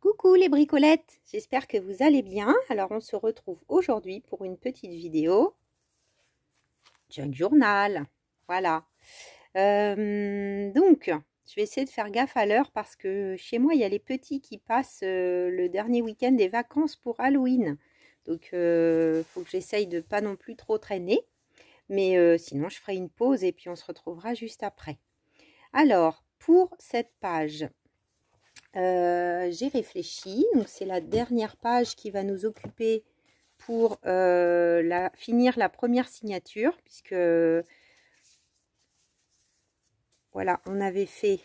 Coucou les bricolettes, j'espère que vous allez bien. Alors on se retrouve aujourd'hui pour une petite vidéo junk journal. Voilà. Euh, donc, je vais essayer de faire gaffe à l'heure parce que chez moi, il y a les petits qui passent euh, le dernier week-end des vacances pour Halloween. Donc, il euh, faut que j'essaye de pas non plus trop traîner. Mais sinon, je ferai une pause et puis on se retrouvera juste après. Alors, pour cette page, euh, j'ai réfléchi. Donc, c'est la dernière page qui va nous occuper pour euh, finir la première signature, puisque voilà, on avait fait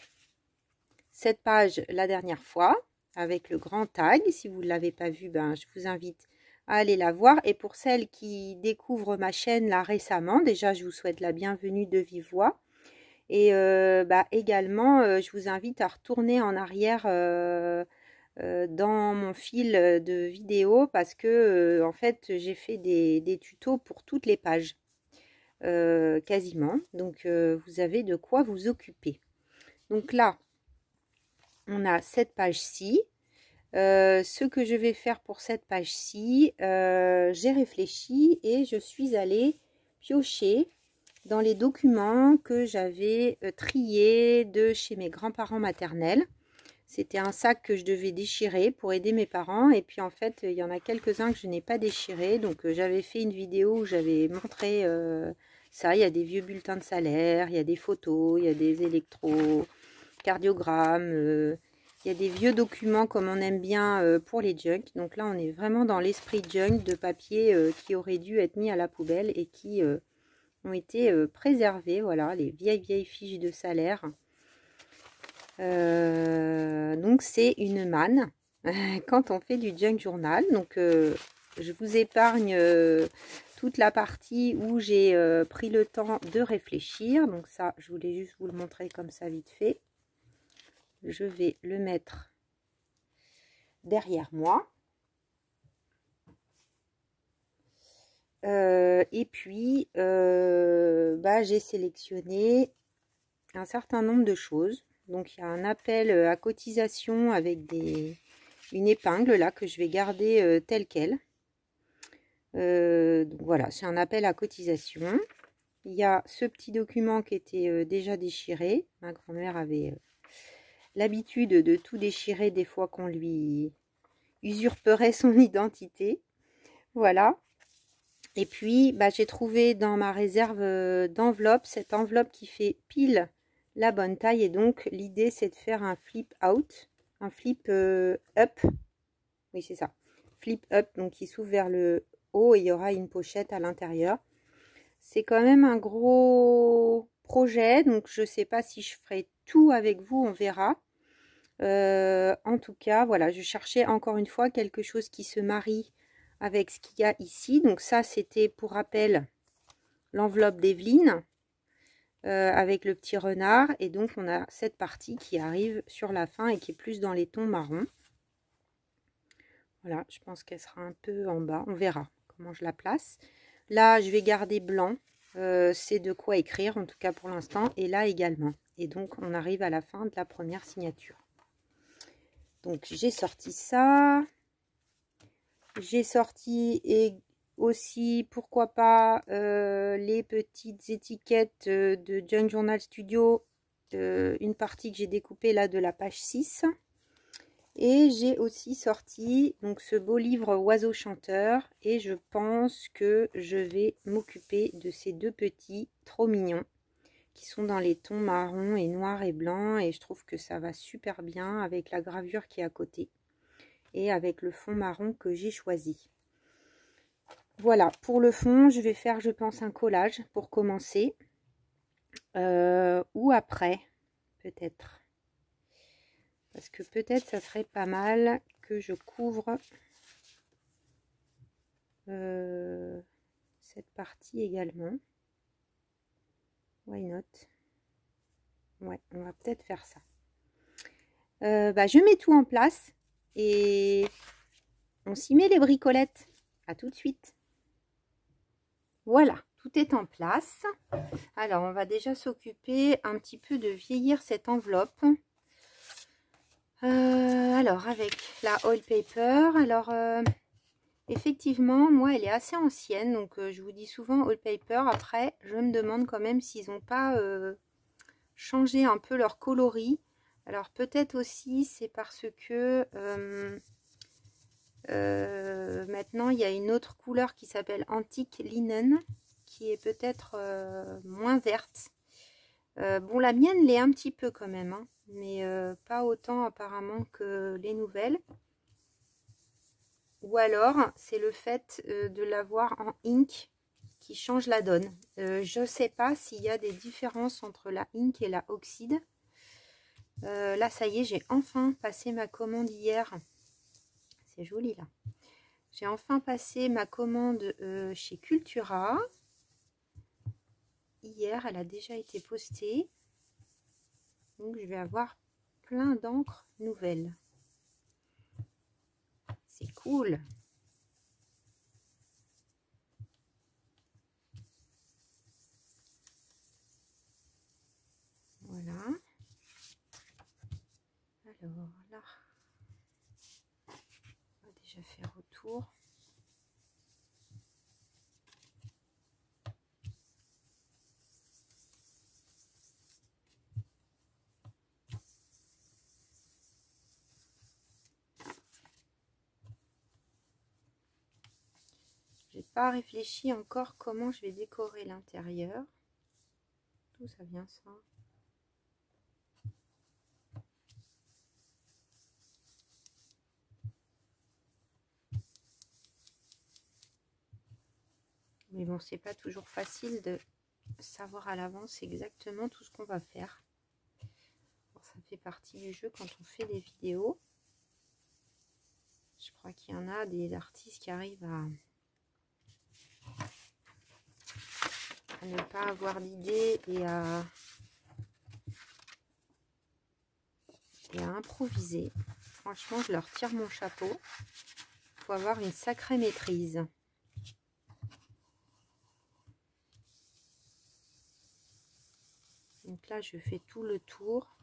cette page la dernière fois avec le grand tag. Si vous ne l'avez pas vu, ben, je vous invite à aller la voir. Et pour celles qui découvrent ma chaîne là récemment, déjà, je vous souhaite la bienvenue de vive voix. Et euh, bah, également, euh, je vous invite à retourner en arrière euh, dans mon fil de vidéo parce que en fait, j'ai fait des, des, tutos pour toutes les pages, quasiment. Donc, vous avez de quoi vous occuper. Donc là, on a cette page-ci. ce que je vais faire pour cette page-ci, j'ai réfléchi et je suis allée piocher dans les documents que j'avais euh, triés de chez mes grands-parents maternels. C'était un sac que je devais déchirer pour aider mes parents. Et puis en fait, il y en a quelques-uns que je n'ai pas déchirés. Donc euh, j'avais fait une vidéo où j'avais montré euh, ça. Il y a des vieux bulletins de salaire, il y a des photos, il y a des électrocardiogrammes. il y a des vieux documents comme on aime bien pour les junk. Donc là, on est vraiment dans l'esprit junk de papier qui aurait dû être mis à la poubelle et qui ont été euh, préservées. Voilà, les vieilles, vieilles fiches de salaire. Euh, donc, c'est une manne quand on fait du junk journal. Donc, euh, je vous épargne toute la partie où j'ai pris le temps de réfléchir. Donc, ça, je voulais juste vous le montrer comme ça vite fait. Je vais le mettre derrière moi. Euh, et puis, euh, bah, j'ai sélectionné un certain nombre de choses. Donc, il y a un appel à cotisation avec des, une épingle là que je vais garder euh, telle qu'elle. donc voilà, c'est un appel à cotisation. Il y a ce petit document qui était déjà déchiré. Ma grand-mère avait l'habitude de tout déchirer des fois qu'on lui usurperait son identité. Voilà. Et puis, bah, j'ai trouvé dans ma réserve euh, d'enveloppe, cette enveloppe qui fait pile la bonne taille. Et donc, l'idée, c'est de faire un flip out, un flip euh, up. Oui, c'est ça. Flip up, donc qui s'ouvre vers le haut et il y aura une pochette à l'intérieur. C'est quand même un gros projet, donc je ne sais pas si je ferai tout avec vous, on verra. Euh, en tout cas, voilà, je cherchais encore une fois quelque chose qui se marie avec ce qu'il y a ici. Donc ça, c'était pour rappel l'enveloppe d'Evelyne euh, avec le petit renard. Et donc, on a cette partie qui arrive sur la fin et qui est plus dans les tons marrons. Voilà, je pense qu'elle sera un peu en bas. On verra comment je la place. Là, je vais garder blanc. Euh, c'est de quoi écrire, en tout cas pour l'instant. Et là également. Et donc, on arrive à la fin de la première signature. Donc, j'ai sorti ça. J'ai sorti et aussi, pourquoi pas, euh, les petites étiquettes euh, de Junk Journal Studio, euh, une partie que j'ai découpée là de la page 6. Et j'ai aussi sorti ce beau livre Oiseau chanteur. Et je pense que je vais m'occuper de ces deux petits trop mignons qui sont dans les tons marron et noir et blanc. Et je trouve que ça va super bien avec la gravure qui est à côté et avec le fond marron que j'ai choisi. Voilà, pour le fond, je vais faire, je pense, un collage pour commencer. Euh, ou après, peut-être. Parce que peut-être ça serait pas mal que je couvre euh, cette partie également. Why not? Ouais, on va peut-être faire ça. Euh, bah, je mets tout en place et on s'y met les bricolettes. À tout de suite. Voilà, tout est en place. Alors, on va déjà s'occuper un petit peu de vieillir cette enveloppe. Euh, alors, avec la oil paper, alors, euh, effectivement, moi, elle est assez ancienne, donc euh, je vous dis souvent oil paper. Après, je me demande quand même s'ils n'ont pas changé un peu leur coloris. Alors, peut-être aussi, c'est parce que maintenant, il y a une autre couleur qui s'appelle Antique Linen, qui est peut-être moins verte. bon, la mienne l'est un petit peu quand même, hein mais euh, pas autant apparemment que les nouvelles. Ou alors, c'est le fait euh, de l'avoir en ink qui change la donne. Euh, je ne sais pas s'il y a des différences entre la ink et la oxyde. Là, ça y est, j'ai enfin passé ma commande hier. C'est joli, là. J'ai enfin passé ma commande chez Cultura. Hier, elle a déjà été postée. Donc, je vais avoir plein d'encre nouvelles. C'est cool. Voilà. Alors là, on va déjà faire autour. pas réfléchi encore comment je vais décorer l'intérieur. D'où ça vient ça? Mais bon, c'est pas toujours facile de savoir à l'avance exactement tout ce qu'on va faire. ça fait partie du jeu quand on fait des vidéos. Je crois qu'il y en a des artistes qui arrivent à ne pas avoir d'idée et à, et à improviser. Franchement, je leur tire mon chapeau. Il faut avoir une sacrée maîtrise. Donc là, je fais tout le tour.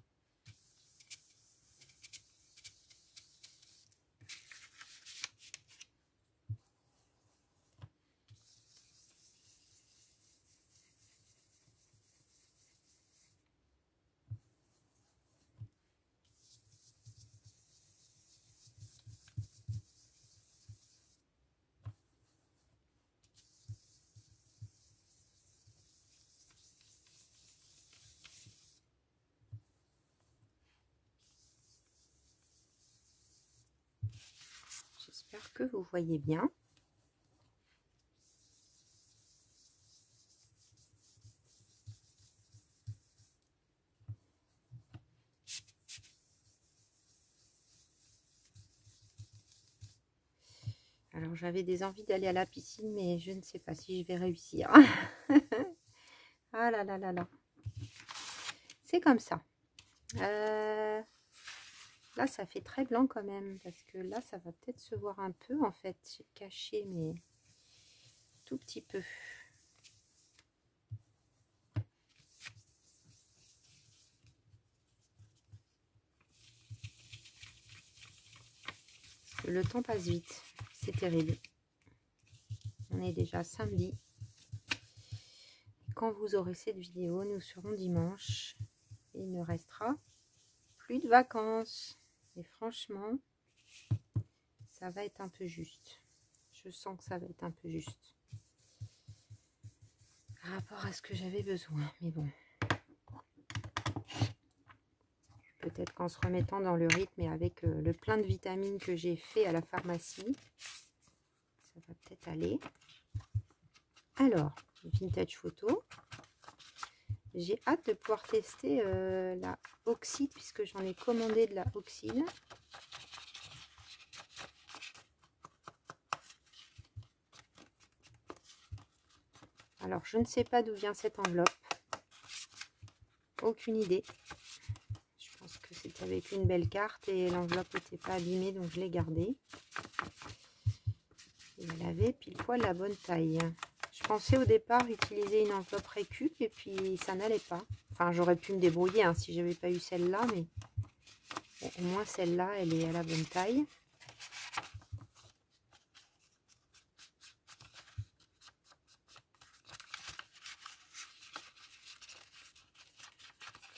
J'espère que vous voyez bien. Alors j'avais des envies d'aller à la piscine, mais je ne sais pas si je vais réussir. ah là là là là. C'est comme ça. Euh, Là, ça fait très blanc quand même, parce que là, ça va peut-être se voir un peu, en fait. Caché, mais tout petit peu. Le temps passe vite, c'est terrible. On est déjà samedi. Quand vous aurez cette vidéo, nous serons dimanche. il ne restera plus de vacances. Franchement, ça va être un peu juste. Je sens que ça va être un peu juste. Par rapport à ce que j'avais besoin. Mais bon. Peut-être qu'en se remettant dans le rythme et avec euh, le plein de vitamines que j'ai fait à la pharmacie, ça va peut-être aller. Alors, vintage photo. J'ai hâte de pouvoir tester euh, la oxyde puisque j'en ai commandé de la oxyde. Alors, je ne sais pas d'où vient cette enveloppe. Aucune idée. Je pense que c'est avec une belle carte et l'enveloppe n'était pas abîmée, donc je l'ai gardée. elle avait pile poil la bonne taille. Au départ utiliser une enveloppe récup et puis ça n'allait pas. Enfin, j'aurais pu me débrouiller hein, si j'avais pas eu celle-là, mais au moins celle-là, elle est à la bonne taille.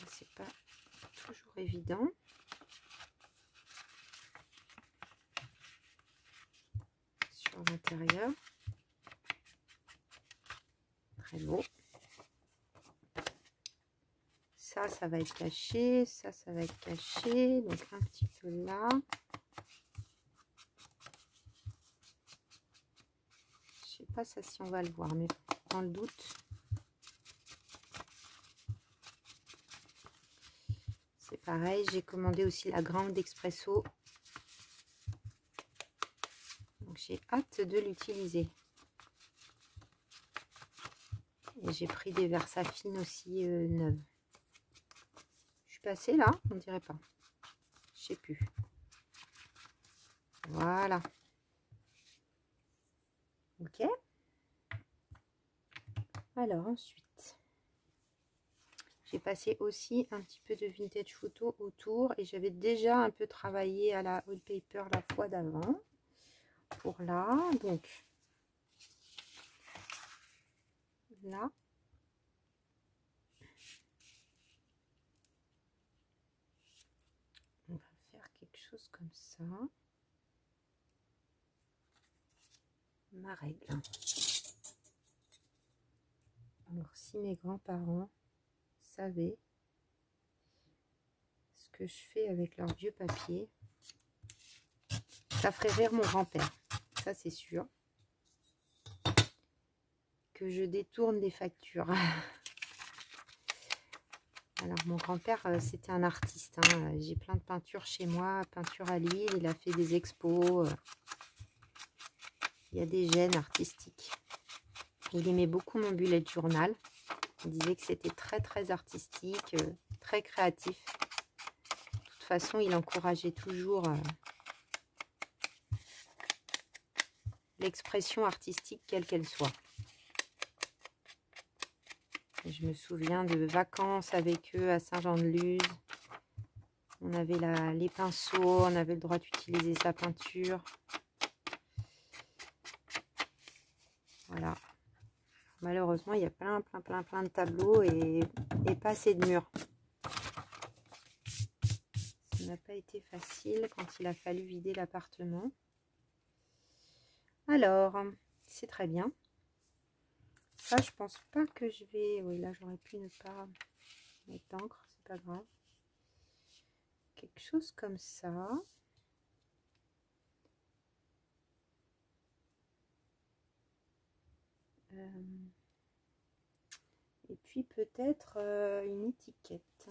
C'est pas toujours évident. Sur l'intérieur. Très beau ça, va être caché, ça, ça va être caché, donc un petit peu là. Je sais pas ça si on va le voir, mais dans le doute. C'est pareil, j'ai commandé aussi la grande expresso. Donc j'ai hâte de l'utiliser. Et j'ai pris des Versafines aussi euh, neuves passé là On dirait pas. Je sais plus. Voilà. Ok. Alors ensuite, j'ai passé aussi un petit peu de vintage photo autour et j'avais déjà un peu travaillé à la old paper la fois d'avant. Pour là, donc là, comme ça. Ma règle. Alors, si mes grands-parents savaient ce que je fais avec leur vieux papier, ça ferait rire mon grand-père. Ça, c'est sûr. Que je détourne des factures. Alors, mon grand-père, euh, c'était un artiste. Hein. J'ai plein de peintures chez moi, peinture à l'huile. Il a fait des expos. Euh. Il y a des gènes artistiques. Il aimait beaucoup mon bullet journal. Il disait que c'était très, très artistique, euh, très créatif. De toute façon, il encourageait toujours l'expression artistique, quelle qu'elle soit. Je me souviens de vacances avec eux à Saint-Jean-de-Luz. On avait la, les pinceaux, on avait le droit d'utiliser sa peinture. Voilà. Malheureusement, il y a plein, plein, plein, plein de tableaux et, et pas assez de murs. Ça n'a pas été facile quand il a fallu vider l'appartement. Alors, c'est très bien. Ça, je pense pas que je vais... Oui, là, j'aurais pu ne pas mettre d'encre, c'est pas grave. Quelque chose comme ça. Euh, et puis peut-être euh, une étiquette.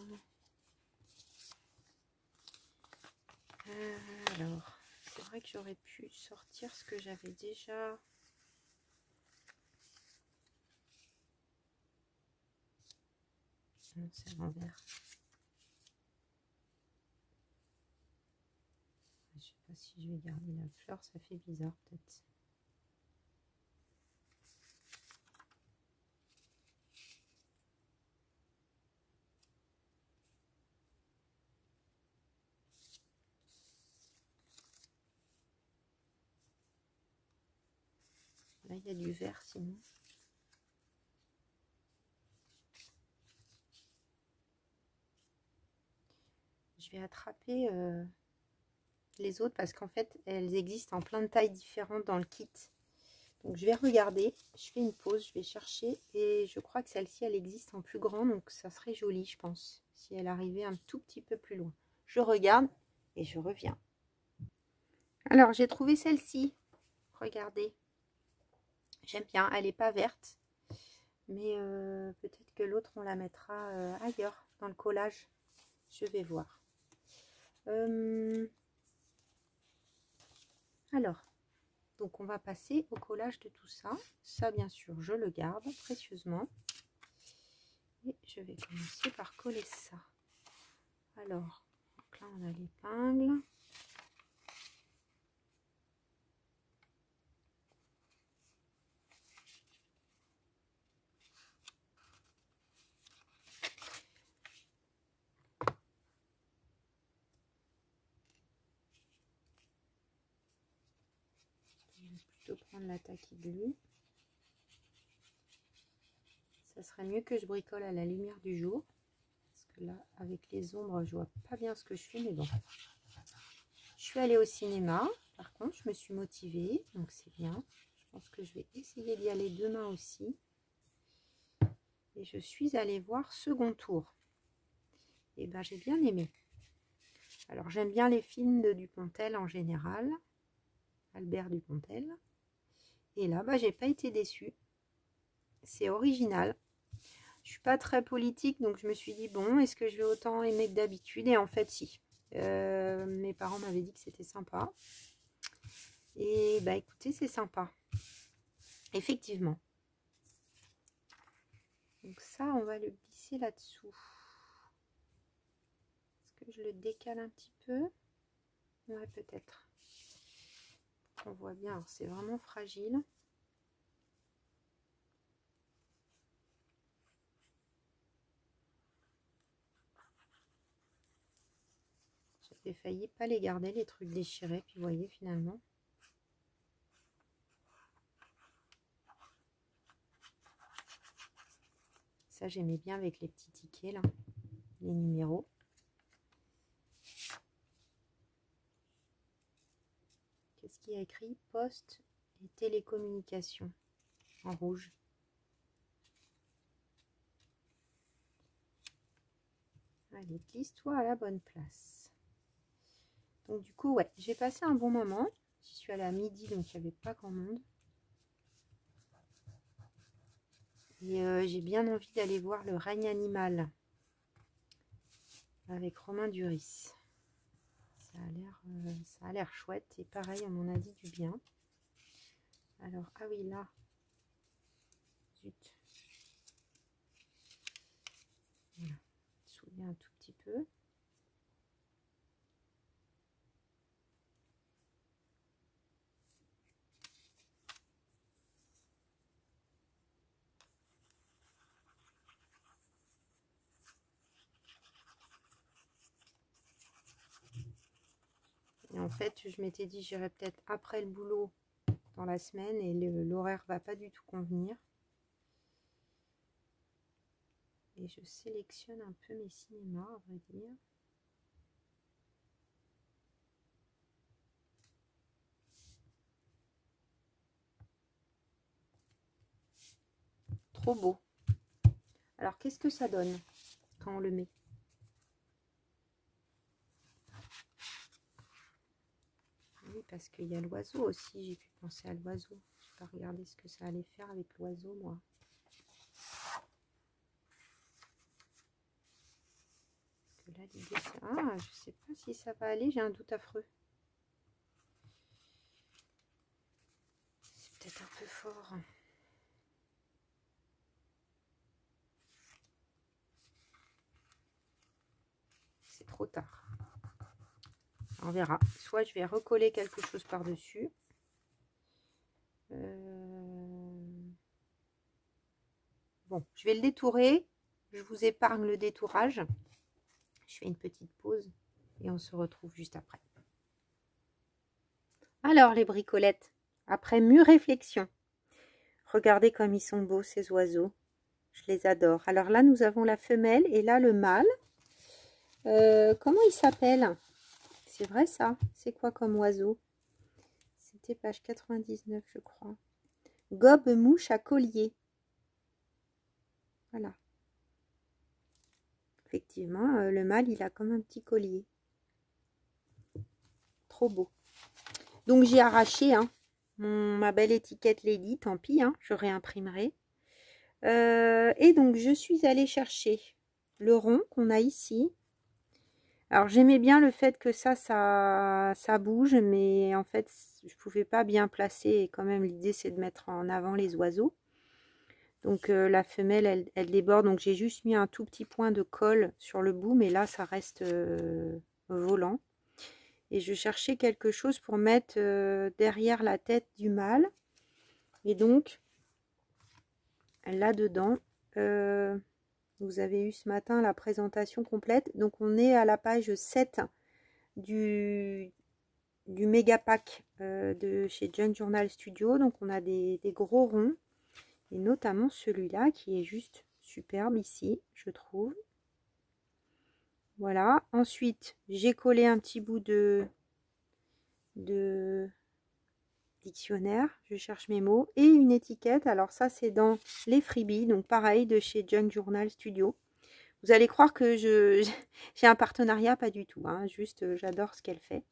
Euh, alors, c'est vrai que j'aurais pu sortir ce que j'avais déjà c'est l'envers. Je sais pas si je vais garder la fleur, ça fait bizarre peut-être. Là, il y a du vert sinon. Je vais attraper euh, les autres parce qu'en fait, elles existent en plein de tailles différentes dans le kit. Donc, je vais regarder. Je fais une pause, je vais chercher. Et je crois que celle-ci, elle existe en plus grand. Donc, ça serait joli, je pense, si elle arrivait un tout petit peu plus loin. Je regarde et je reviens. Alors, j'ai trouvé celle-ci. Regardez. J'aime bien. Elle n'est pas verte. Mais euh, peut-être que l'autre, on la mettra euh, ailleurs, dans le collage. Je vais voir. Euh, alors, donc on va passer au collage de tout ça. Ça, bien sûr, je le garde précieusement. Et je vais commencer par coller ça. Alors, là, on a l'épingle. Je prendre la de lui. Ça serait mieux que je bricole à la lumière du jour. Parce que là, avec les ombres, je vois pas bien ce que je fais, mais bon. Je suis allée au cinéma. Par contre, je me suis motivée, donc c'est bien. Je pense que je vais essayer d'y aller demain aussi. Et je suis allée voir Second Tour. Et ben j'ai bien aimé. Alors j'aime bien les films de Dupontel en général. Albert Dupontel. Et là, bah, j'ai pas été déçue. C'est original. Je suis pas très politique, donc je me suis dit, bon, est-ce que je vais autant aimer que d'habitude? Et en fait, si. Euh, mes parents m'avaient dit que c'était sympa. Et bah écoutez, c'est sympa. Effectivement. Donc ça, on va le glisser là-dessous. Est-ce que je le décale un petit peu? Ouais, peut-être. On voit bien, c'est vraiment fragile. J'avais failli pas les garder, les trucs déchirés, puis vous voyez finalement. Ça, j'aimais bien avec les petits tickets, là, les numéros. Écrit Poste et télécommunications en rouge. Allez, glisse-toi à la bonne place. Donc du coup, ouais, j'ai passé un bon moment. J'y suis allée à midi, donc il n'y avait pas grand monde. Et euh, j'ai bien envie d'aller voir le règne animal avec Romain Duris. Ça a l'air euh, ça a l'air chouette et pareil on m'en a dit du bien. Alors ah oui là. Zut. Voilà. Souviens un tout petit peu. En fait, je m'étais dit j'irai peut-être après le boulot dans la semaine et l'horaire va pas du tout convenir. Et je sélectionne un peu mes cinémas, à vrai dire. Trop beau. Alors, qu'est-ce que ça donne quand on le met? Parce qu'il y a l'oiseau aussi. J'ai pu penser à l'oiseau. Je vais pas regarder ce que ça allait faire avec l'oiseau, moi. Là, l'idée. Ah, je sais pas si ça va aller. J'ai un doute affreux. C'est peut-être un peu fort. C'est trop tard. On verra. Soit je vais recoller quelque chose par-dessus. Euh, bon, je vais le détourer. Je vous épargne le détourage. Je fais une petite pause et on se retrouve juste après. Alors les bricolettes, après mûre réflexion, regardez comme ils sont beaux ces oiseaux. Je les adore. Alors là, nous avons la femelle et là le mâle. Euh, comment il s'appelle c'est vrai ça? C'est quoi comme oiseau? C'était page 99 je crois. Gobe mouche à collier. Voilà. Effectivement, euh, le mâle, il a comme un petit collier. Trop beau. Donc j'ai arraché hein, ma belle étiquette Lady, tant pis, hein, je réimprimerai. Euh, et donc je suis allée chercher le rond qu'on a ici. Alors j'aimais bien le fait que ça, ça, bouge, mais en fait, je pouvais pas bien placer. Et quand même, l'idée, c'est de mettre en avant les oiseaux. Donc euh, la femelle, elle, déborde. Donc j'ai juste mis un tout petit point de colle sur le bout, mais là, ça reste euh, volant. Et je cherchais quelque chose pour mettre euh, derrière la tête du mâle. Et donc, là-dedans, vous avez eu ce matin la présentation complète. Donc on est à la page 7 du, du méga pack euh, de chez Junk Journal Studio. Donc on a des, gros ronds. Et notamment celui-là qui est juste superbe ici, je trouve. Voilà. Ensuite, j'ai collé un petit bout de, de dictionnaire. Je cherche mes mots. Et une étiquette. Alors ça, c'est dans les freebies. Donc pareil, de chez Junk Journal Studio. Vous allez croire que j'ai un partenariat, pas du tout. Hein. juste, euh, j'adore ce qu'elle fait.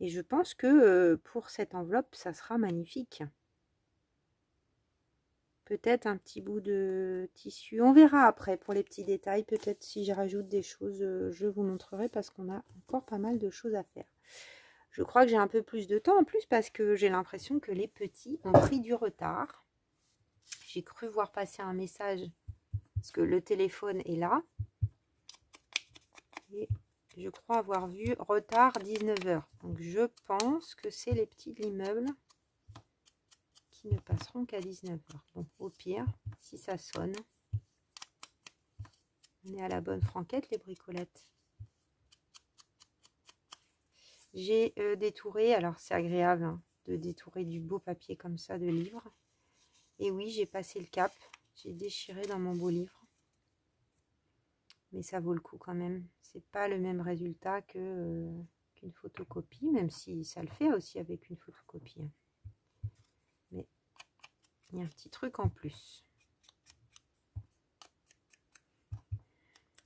Et je pense que euh, pour cette enveloppe, ça sera magnifique. Peut-être un petit bout de tissu. On verra après pour les petits détails. Peut-être si je rajoute des choses, euh, je vous montrerai parce qu'on a encore pas mal de choses à faire. Je crois que j'ai un peu plus de temps en plus parce que j'ai l'impression que les petits ont pris du retard. J'ai cru voir passer un message parce que le téléphone est là. Et je crois avoir vu retard 19h. Donc je pense que c'est les petits de l'immeuble qui ne passeront qu'à 19h. Bon, au pire, si ça sonne, on est à la bonne franquette les bricolettes. J'ai euh, détouré, alors c'est agréable hein, de détourer du beau papier comme ça de livre. Et oui, j'ai passé le cap, j'ai déchiré dans mon beau livre mais ça vaut le coup quand même. C'est pas le même résultat que euh, qu'une photocopie, même si ça le fait aussi avec une photocopie. Hein. Mais il y a un petit truc en plus.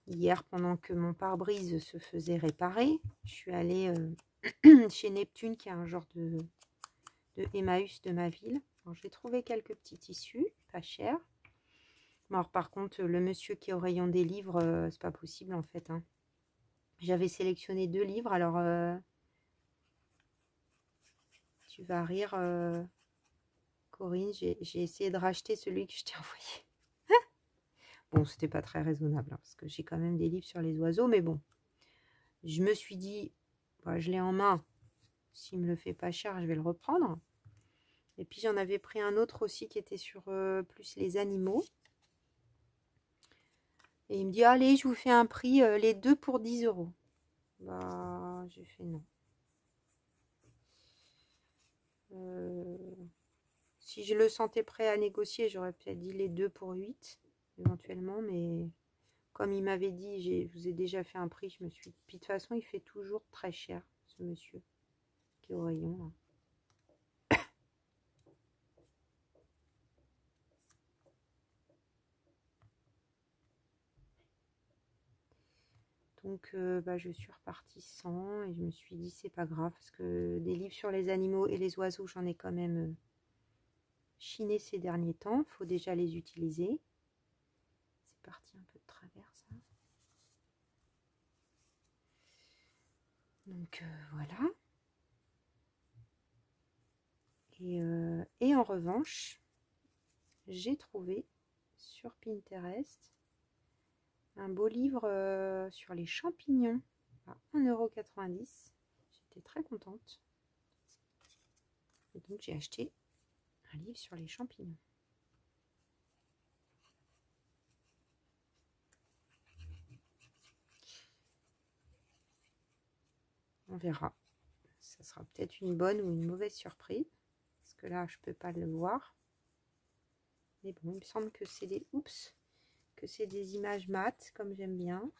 Hier, pendant que mon pare-brise se faisait réparer, je suis allée euh, chez Neptune, qui est un genre de, Emmaüs de ma ville. J'ai trouvé quelques petits tissus, pas chers. Alors par contre, le monsieur qui est au rayon des livres, euh, c'est pas possible en fait. Hein. J'avais sélectionné deux livres, alors euh, tu vas rire, euh, Corinne. J'ai essayé de racheter celui que je t'ai envoyé. bon, c'était pas très raisonnable hein, parce que j'ai quand même des livres sur les oiseaux, mais bon, je me suis dit, bah, je l'ai en main. S'il me le fait pas cher, je vais le reprendre. Et puis j'en avais pris un autre aussi qui était sur plus les animaux. Et il me dit, allez, je vous fais un prix, euh, les deux pour 10 euros. Bah, j'ai fait non. Euh, si je le sentais prêt à négocier, j'aurais peut-être dit les deux pour 8, éventuellement. Mais comme il m'avait dit, je vous ai déjà fait un prix, je me suis... Puis de toute façon, il fait toujours très cher, ce monsieur, qui est au rayon. Donc euh, bah, je suis repartie sans et je me suis dit c'est pas grave parce que des livres sur les animaux et les oiseaux j'en ai quand même euh, chiné ces derniers temps. faut déjà les utiliser. C'est parti un peu de travers ça. Donc euh, voilà. Et, et en revanche, j'ai trouvé sur Pinterest un beau livre euh, sur les champignons à 1,90€. J'étais très contente. Et donc j'ai acheté un livre sur les champignons. On verra. Ça sera peut-être une bonne ou une mauvaise surprise. Parce que là, je peux pas le voir. Mais bon, il me semble que c'est des oups c'est des images mates, comme j'aime bien.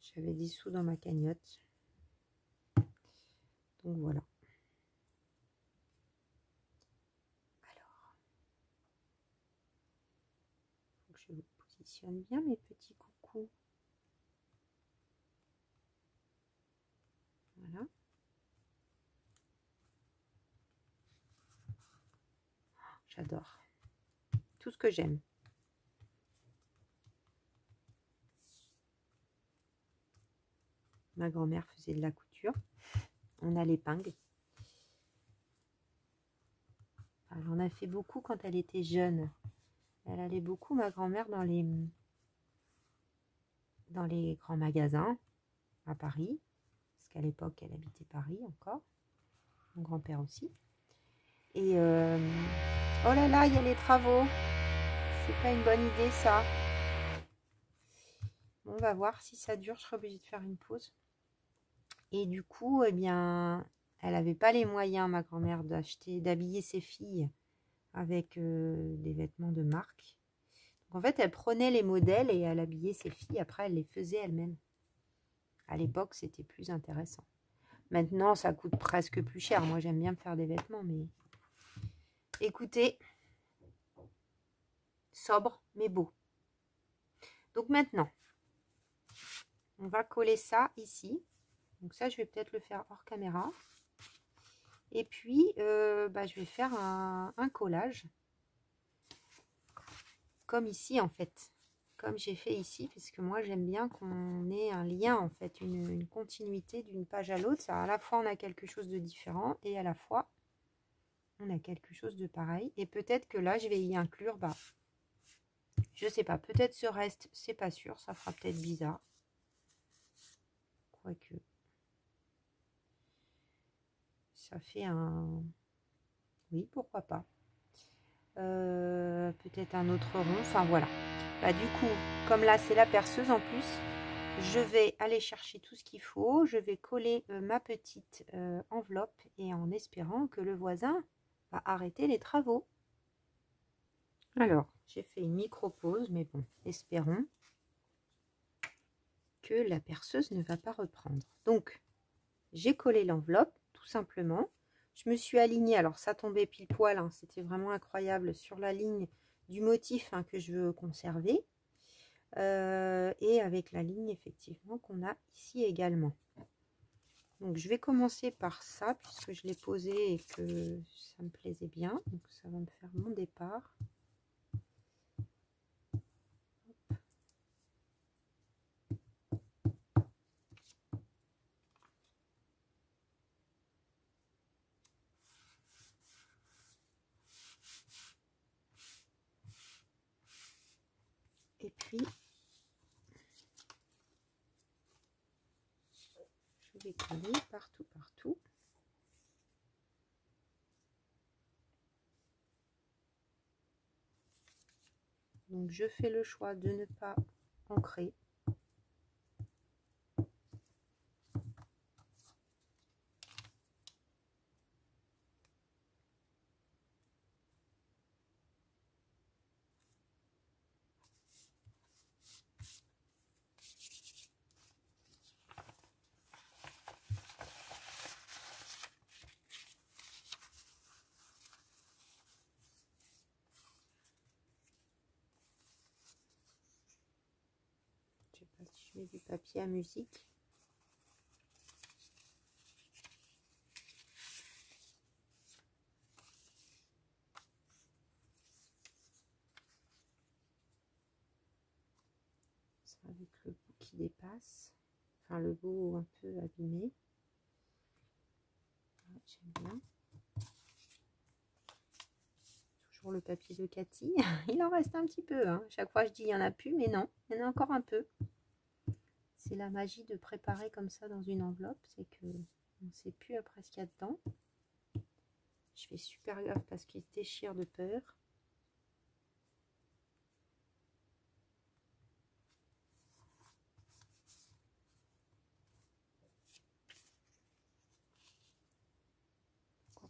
J'avais des sous dans ma cagnotte. Donc voilà. Alors, faut que je vous bien mes petits coucous. Voilà. J'adore. Tout ce que j'aime. Ma grand-mère faisait de la couture. On a l'épingle. Elle en a fait beaucoup quand elle était jeune. Elle allait beaucoup, ma grand-mère, dans les, dans les grands magasins à Paris. Parce qu'à l'époque, elle habitait Paris encore. Mon grand-père aussi. Et euh, Oh là là, il y a les travaux. C'est pas une bonne idée ça. on va voir si ça dure. Je serai obligée de faire une pause. Et du coup, eh bien, elle n'avait pas les moyens, ma grand-mère, d'acheter, d'habiller ses filles avec euh, des vêtements de marque. En fait, elle prenait les modèles et elle habillait ses filles. Après, elle les faisait elle-même. À l'époque, c'était plus intéressant. Maintenant, ça coûte presque plus cher. Moi, j'aime bien me faire des vêtements, mais... Écoutez, sobre, mais beau. Donc maintenant, on va coller ça ici. Donc ça, je vais peut-être le faire hors caméra. Et puis, euh, bah, je vais faire un, collage. Comme ici, en fait. Comme j'ai fait ici, puisque moi, j'aime bien qu'on ait un lien, en fait, une, continuité d'une page à l'autre. À la fois, on a quelque chose de différent et à la fois, on a quelque chose de pareil. Et peut-être que là, je vais y inclure bah, je sais pas, peut-être ce reste, c'est pas sûr, ça fera peut-être bizarre. Quoique. Ça fait un... Oui, pourquoi pas. Euh, peut-être un autre rond, enfin voilà. Bah, du coup, comme là c'est la perceuse en plus, je vais aller chercher tout ce qu'il faut. Je vais coller euh, ma petite euh, enveloppe et en espérant que le voisin va arrêter les travaux. Alors, j'ai fait une micro-pause, mais bon, espérons que la perceuse ne va pas reprendre. Donc, j'ai collé l'enveloppe, simplement. Je me suis alignée, alors ça tombait pile poil, hein, c'était vraiment incroyable, sur la ligne du motif hein, que je veux conserver. Euh, et avec la ligne, effectivement, qu'on a ici également. Donc, je vais commencer par ça, puisque je l'ai posé et que ça me plaisait bien. Donc, ça va me faire mon départ. puis je vais coller partout partout donc je fais le choix de ne pas ancrer je mets du papier à musique. avec le bout qui dépasse, enfin le bout un peu abîmé. Ah, j'aime bien. Toujours le papier de Cathy. Il en reste un petit peu. Hein. Chaque fois je dis il n'y en a plus, mais non, il y en a encore un peu. C'est la magie de préparer comme ça dans une enveloppe, c'est que on ne sait plus après ce qu'il y a dedans. Je fais super gaffe parce qu'il se déchire de peur.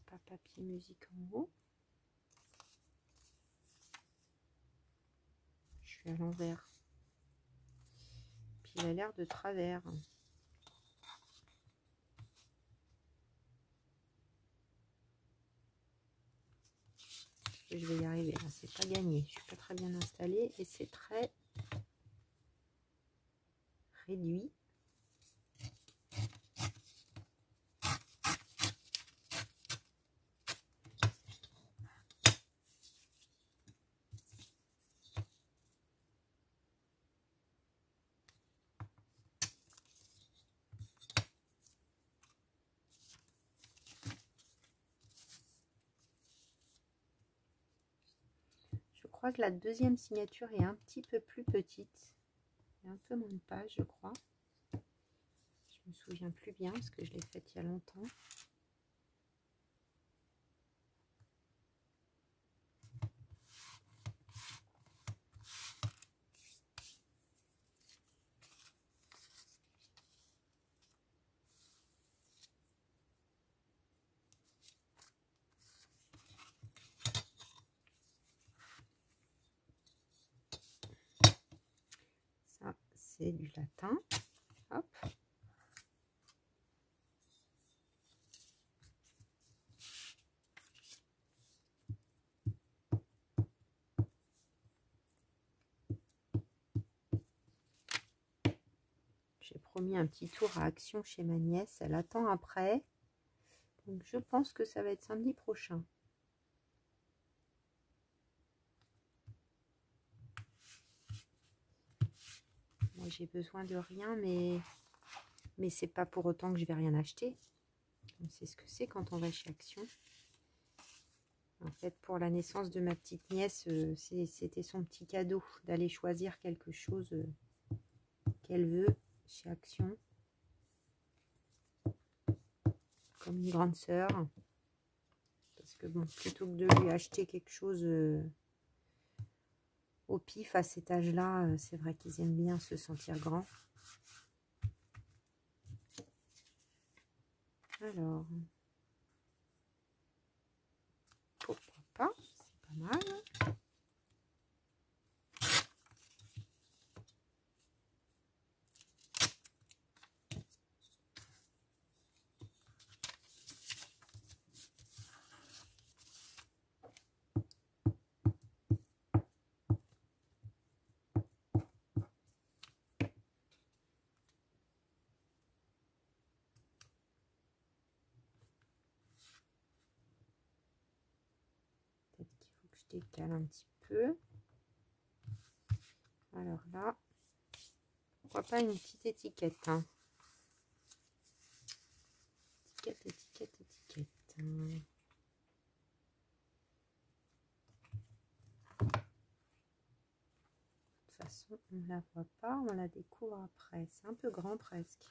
Pas papier musique en haut Je suis à l'envers il a l'air de travers. Je vais y arriver. C'est pas gagné. Je suis pas très bien installée et c'est très réduit. Que la deuxième signature est un petit peu plus petite. Il un peu moins de pages, je crois. Je me souviens plus bien parce que je l'ai faite il y a longtemps. c'est du latin. Hop. J'ai promis un petit tour à Action chez ma nièce. Elle attend après. Donc je pense que ça va être samedi prochain. Moi j'ai besoin de rien, mais mais c'est pas pour autant que je vais rien acheter. C'est ce que c'est quand on va chez Action. En fait, pour la naissance de ma petite nièce, euh, c'était son petit cadeau d'aller choisir quelque chose euh, qu'elle veut chez Action. Comme une grande sœur. Parce que bon, plutôt que de lui acheter quelque chose euh, au pif à cet âge-là, euh, c'est vrai qu'ils aiment bien se sentir grands. Alors, pourquoi pas, c'est pas mal. je décale un petit peu. Alors là, pourquoi pas une petite étiquette hein. Étiquette, étiquette, étiquette. De toute façon, on ne la voit pas, on la découvre après. C'est un peu grand presque.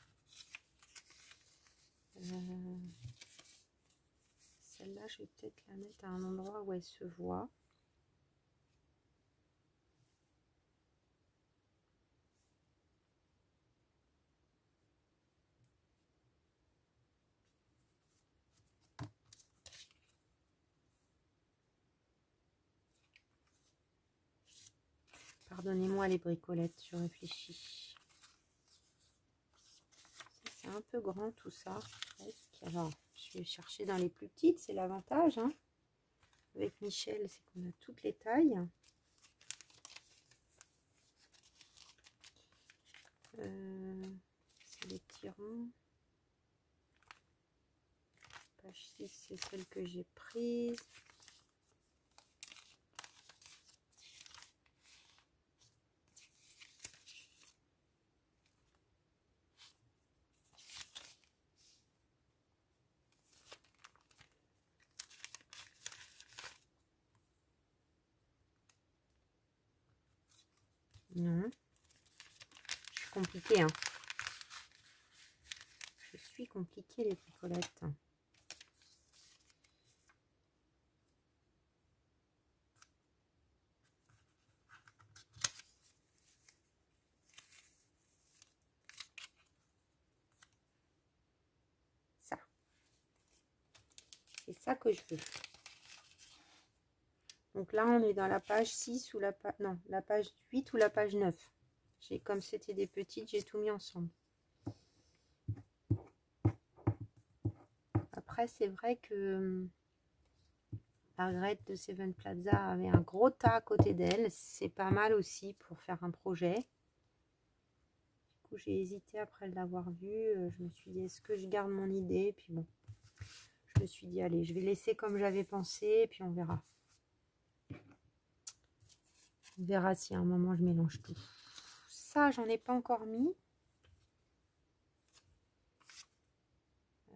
Euh, celle-là, je vais peut-être la mettre à un endroit où elle se voit. Pardonnez-moi les bricolettes, je réfléchis. C'est un peu grand tout ça. Alors, je vais chercher dans les plus petites, c'est l'avantage. Hein. Avec Michel, c'est qu'on a toutes les tailles. Euh, c'est les tirants. Page 6, c'est celle que j'ai prise. Non. Je suis compliquée. Hein. Je suis compliquée les picolettes. Ça. C'est ça que je veux. Donc là, on est dans la page 6 ou la page... Non, la page 8 ou la page 9. Comme c'était des petites, j'ai tout mis ensemble. Après, c'est vrai que Margrethe de Seven Plaza avait un gros tas à côté d'elle. C'est pas mal aussi pour faire un projet. Du coup, j'ai hésité après l'avoir vu. Euh, je me suis dit, est-ce que je garde mon idée? Puis bon, je me suis dit, allez, je vais laisser comme j'avais pensé, et puis on verra. On verra si à un moment je mélange tout. Ça, j'en ai pas encore mis.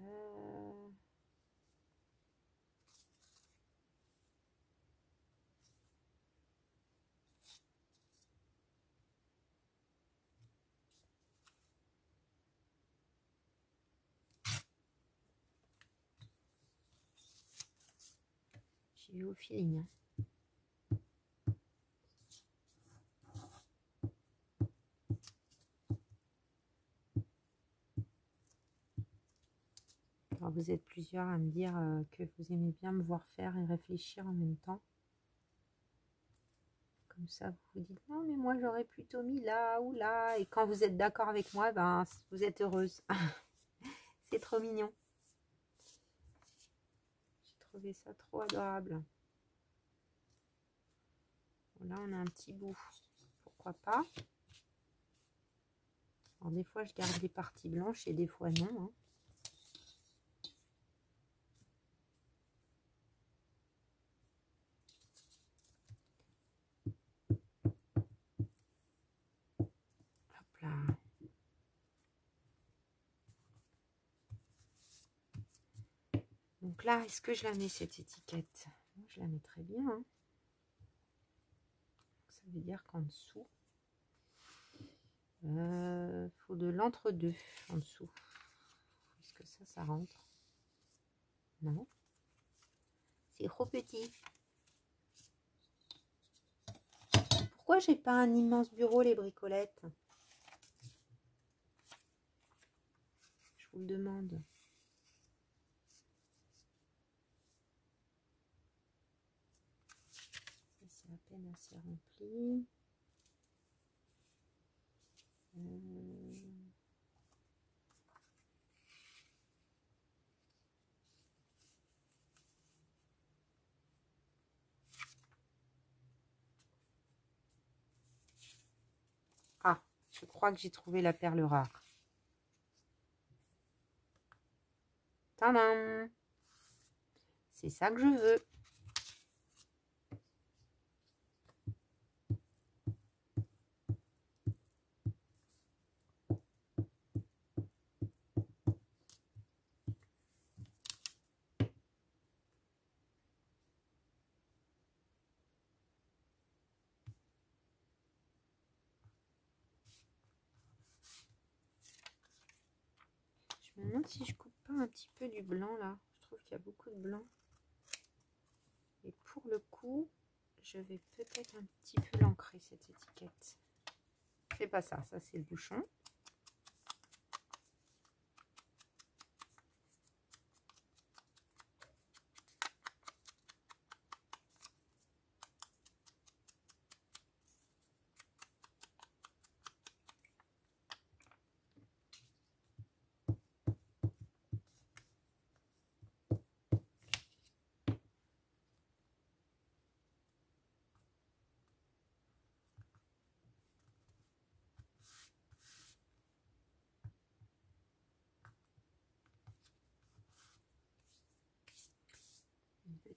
Euh. J'ai au feeling. Hein. Vous êtes plusieurs à me dire euh, que vous aimez bien me voir faire et réfléchir en même temps. Comme ça, vous vous dites non, mais moi j'aurais plutôt mis là ou là. Et quand vous êtes d'accord avec moi, ben vous êtes heureuse. C'est trop mignon. J'ai trouvé ça trop adorable. là, on a un petit bout. Pourquoi pas? Alors, des fois, je garde des parties blanches et des fois non. Hein. Donc est-ce que je la mets cette étiquette? Je la mets très bien. Hein. Ça veut dire qu'en dessous, il euh, faut de l'entre-deux en dessous. Est-ce que ça, ça rentre? Non. C'est trop petit. Pourquoi j'ai pas un immense bureau, les bricolettes? Je vous le demande. Rempli. Euh. Ah, je crois que j'ai trouvé la perle rare. Tadam C'est ça que je veux. Si je coupe pas un petit peu du blanc là. Je trouve qu'il y a beaucoup de blanc. Et pour le coup, je vais peut-être un petit peu l'ancrer cette étiquette. C'est pas ça, ça c'est le bouchon.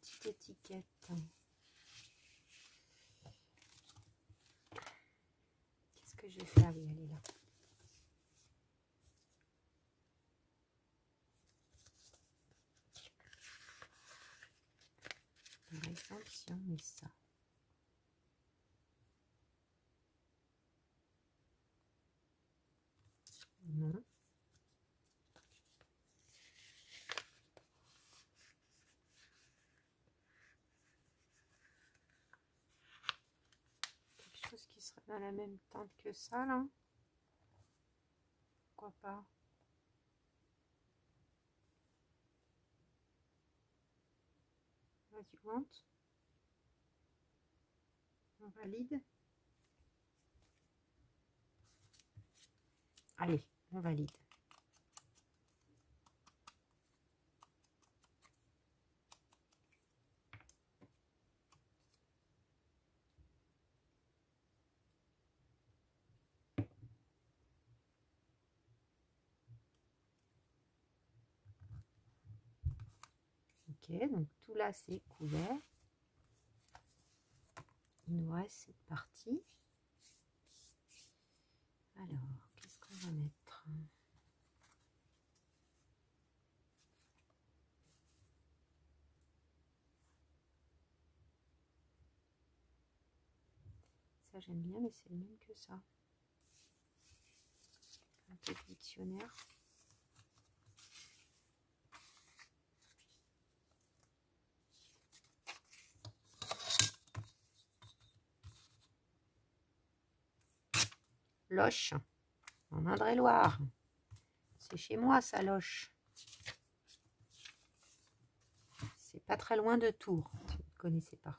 petite étiquette. Qu'est-ce que je vais faire Oui, elle est là. Par on met ça. Non. dans la même teinte que ça là pourquoi pas? Vas-y want on valide allez on valide donc tout là c'est couvert. Il nous reste cette partie. Alors, qu'est-ce qu'on va mettre? Ça j'aime bien, mais c'est le même que ça. Un peu de dictionnaire. Loche, en Indre-et-Loire. C'est chez moi, ça, Loche. C'est pas très loin de Tours, si vous ne connaissez pas.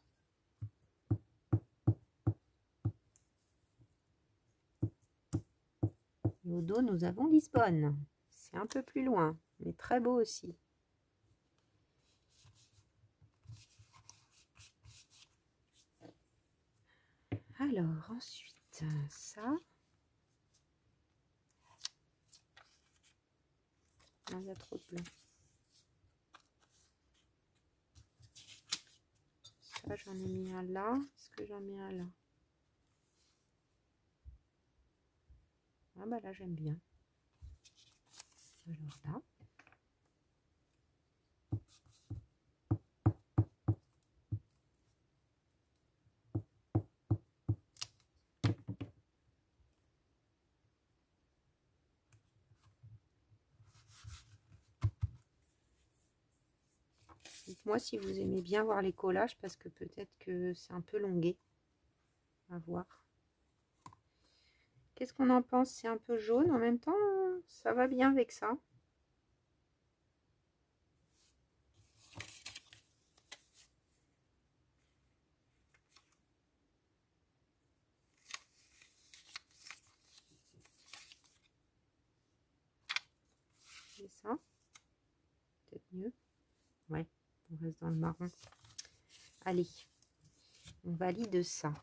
Et au dos, nous avons Lisbonne. C'est un peu plus loin, mais très beau aussi. Alors, ensuite, ça... Ah, il y a trop de blanc. Ça, j'en ai mis un là. Est-ce que j'en mets un là? Ah bah là, j'aime bien. Alors là. Dites-moi si vous aimez bien voir les collages parce que peut-être que c'est un peu longué. À voir. Qu'est-ce qu'on en pense? C'est un peu jaune en même temps, ça va bien avec ça? Et ça, peut-être mieux. Ouais on reste dans le marron. Allez, on valide ça.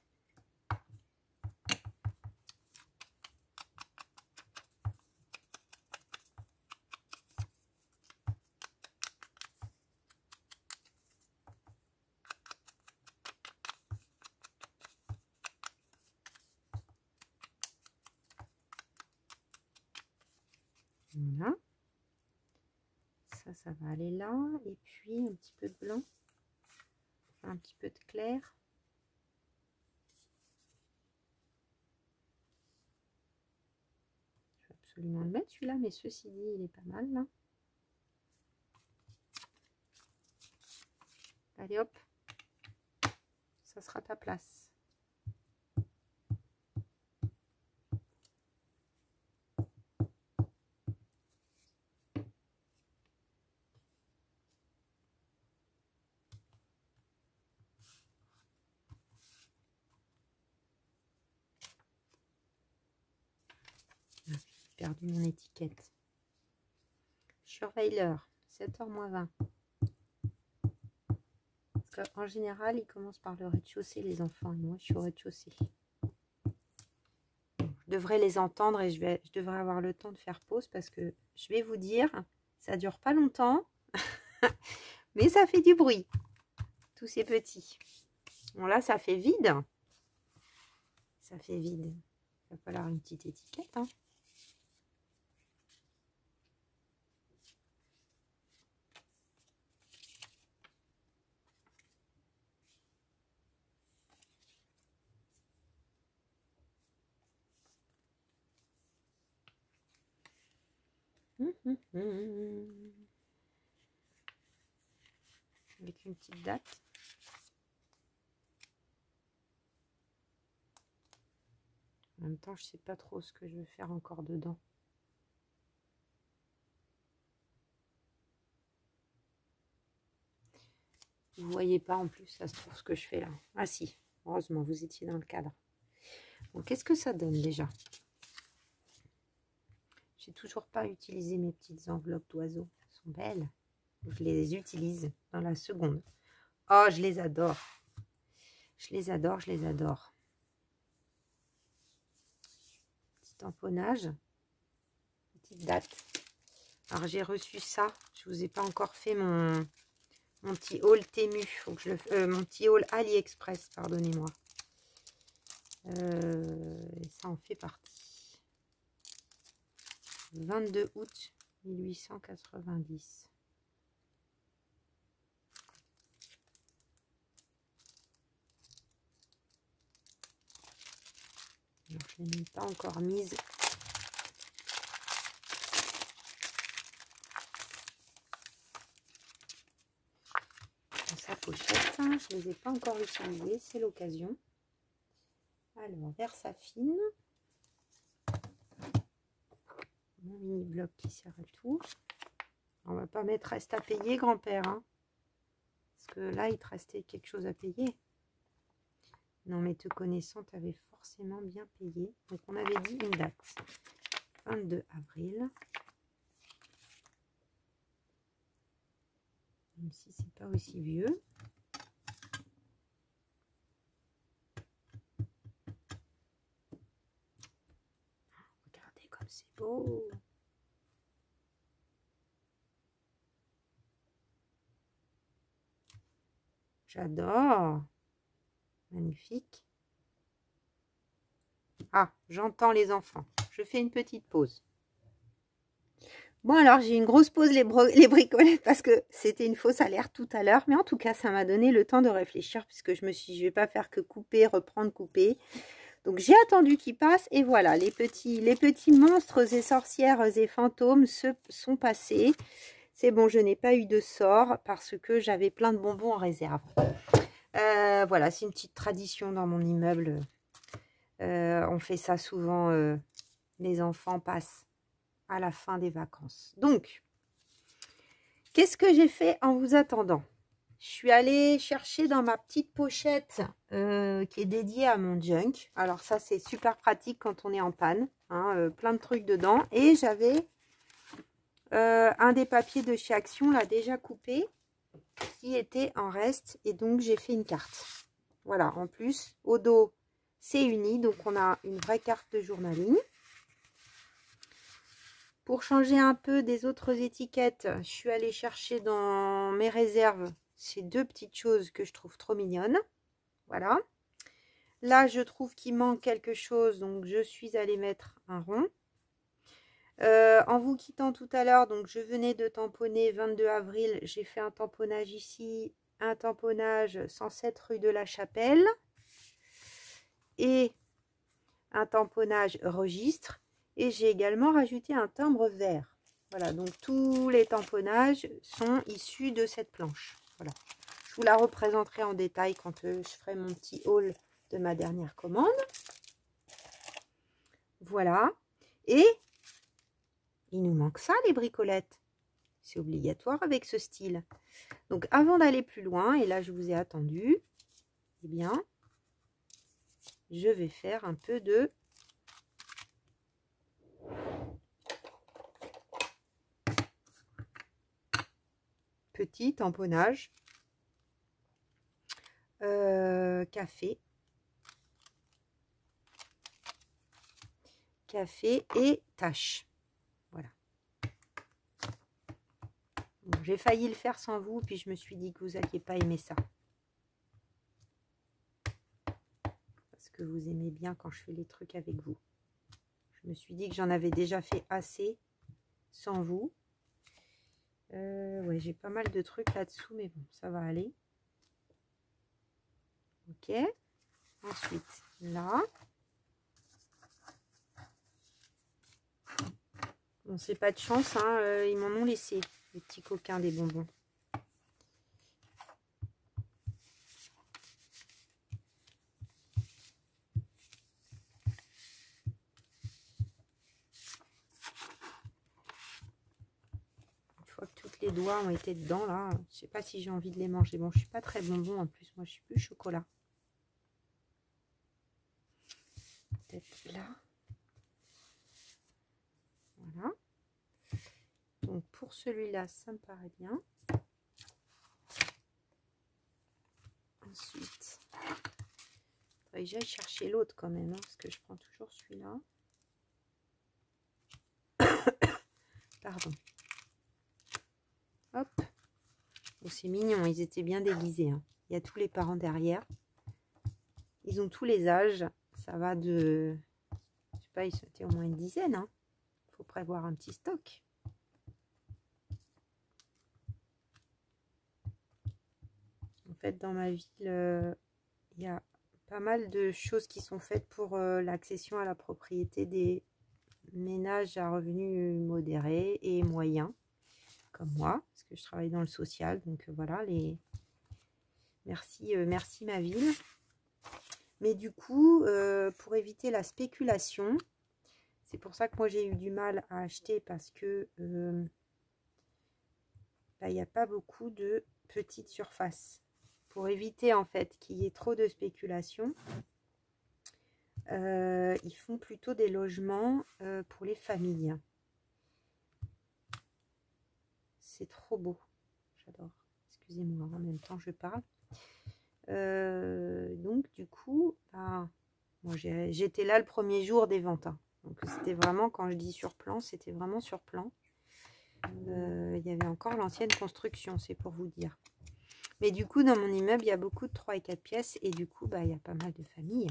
Voilà ça, va aller là. Et puis un petit peu de blanc, un petit peu de clair. Je vais absolument le mettre celui-là, mais ceci dit, il est pas mal là. Allez hop, ça sera ta place. Mon étiquette. Surveille l'heure, 7h20. Parce qu'en général, ils commencent par le rez-de-chaussée, les enfants. Moi, je suis au rez-de-chaussée. je devrais les entendre et je, vais, devrais avoir le temps de faire pause parce que je vais vous dire, ça dure pas longtemps, mais ça fait du bruit. Tous ces petits. Bon, là, ça fait vide. Ça fait vide. Il va falloir une petite étiquette. Hein. Avec une petite date. En même temps, je sais pas trop ce que je vais faire encore dedans. Vous voyez pas en plus, ça se trouve ce que je fais là. Ah si, heureusement, vous étiez dans le cadre. Qu'est-ce que ça donne déjà? J'ai toujours pas utilisé mes petites enveloppes d'oiseaux. Elles sont belles. Je les utilise dans la seconde. Oh, je les adore. Je les adore, je les adore. Petit tamponnage. Petite date. Alors, j'ai reçu ça. Je vous ai pas encore fait mon, mon petit haul Temu. Faut que je le, euh, mon petit haul AliExpress, pardonnez-moi. Euh, ça en fait partie. 22 août 1890. je ne l'ai pas encore mise. Sa pochette, hein, je ne les ai pas encore utilisées, c'est l'occasion. Alors, Versafine mon mini bloc qui sert à tout. On va pas mettre reste à payer, grand-père. Hein. Parce que là, il te restait quelque chose à payer. Non, mais te connaissant, tu avais forcément bien payé. Donc, on avait dit une date. 22 avril. Même si c'est pas aussi vieux. C'est beau. J'adore. Magnifique. Ah, j'entends les enfants. Je fais une petite pause. Bon, alors, j'ai une grosse pause les, bricolettes parce que c'était une fausse alerte tout à l'heure. Mais en tout cas, ça m'a donné le temps de réfléchir puisque je me suis dit, je vais pas faire que couper, reprendre, couper. Donc, j'ai attendu qu'ils passent et voilà, les petits, les petits monstres et sorcières et fantômes se sont passés. C'est bon, je n'ai pas eu de sort parce que j'avais plein de bonbons en réserve. Euh, voilà, c'est une petite tradition dans mon immeuble. Euh, on fait ça souvent, euh, les enfants passent à la fin des vacances. Donc, qu'est-ce que j'ai fait en vous attendant? Je suis allée chercher dans ma petite pochette qui est dédiée à mon junk. Alors ça, c'est super pratique quand on est en panne. Hein, plein de trucs dedans. Et j'avais un des papiers de chez Action, là, déjà coupé qui était en reste. Et donc, j'ai fait une carte. Voilà, en plus, au dos, c'est uni. Donc, on a une vraie carte de journaling. Pour changer un peu des autres étiquettes, je suis allée chercher dans mes réserves ces deux petites choses que je trouve trop mignonnes. Voilà. Là, je trouve qu'il manque quelque chose, donc je suis allée mettre un rond. Euh, en vous quittant tout à l'heure, donc je venais de tamponner 22 avril. J'ai fait un tamponnage ici, un tamponnage 107 rue de la Chapelle et un tamponnage registre. Et j'ai également rajouté un timbre vert. Voilà, donc tous les tamponnages sont issus de cette planche. Voilà. Je vous la représenterai en détail quand euh, je ferai mon petit haul de ma dernière commande. Voilà. Et il nous manque ça, les bricolettes. C'est obligatoire avec ce style. Donc, avant d'aller plus loin, et là, je vous ai attendu, eh bien, je vais faire un peu de petit tamponnage euh, café café et tache j'ai failli le faire sans vous, puis je me suis dit que vous n'alliez pas aimer ça. Parce que vous aimez bien quand je fais les trucs avec vous. Je me suis dit que j'en avais déjà fait assez sans vous. Euh, j'ai pas mal de trucs là-dessous, mais bon, ça va aller. Ok. Ensuite, là. Bon, c'est pas de chance, hein, euh, ils m'en ont laissé. Les petits coquins des bonbons. Une fois que tous les doigts ont été dedans, là, je sais pas si j'ai envie de les manger. Bon, je suis pas très bonbon en plus. Moi, je suis plus chocolat. Là. Voilà. Donc pour celui-là, ça me paraît bien. Ensuite, il j'aille chercher l'autre quand même, hein, parce que je prends toujours celui-là. Pardon. Hop. Oh, c'est mignon, ils étaient bien déguisés. Hein. Il y a tous les parents derrière. Ils ont tous les âges. Ça va de... Je sais pas, ils étaient au moins une dizaine. Il hein. faut prévoir un petit stock. fait, dans ma ville, euh, il y a pas mal de choses qui sont faites pour euh, l'accession à la propriété des ménages à revenus modérés et moyens, comme moi, parce que je travaille dans le social. Donc euh, voilà, les merci, merci ma ville. Mais du coup, pour éviter la spéculation, c'est pour ça que moi j'ai eu du mal à acheter parce que bah, il n'y a pas beaucoup de petites surfaces pour éviter en fait qu'il y ait trop de spéculation, euh, ils font plutôt des logements euh, pour les familles. C'est trop beau. J'adore. excusez-moi, en même temps je parle. Euh, donc du coup, bah, j'étais là le premier jour des ventes. Hein. Donc c'était vraiment, quand je dis sur plan, c'était vraiment sur plan. Euh, il y avait encore l'ancienne construction, c'est pour vous dire. Mais du coup, dans mon immeuble, il y a beaucoup de 3 et 4 pièces. Et du coup, bah, il y a pas mal de familles.